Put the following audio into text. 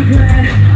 regret.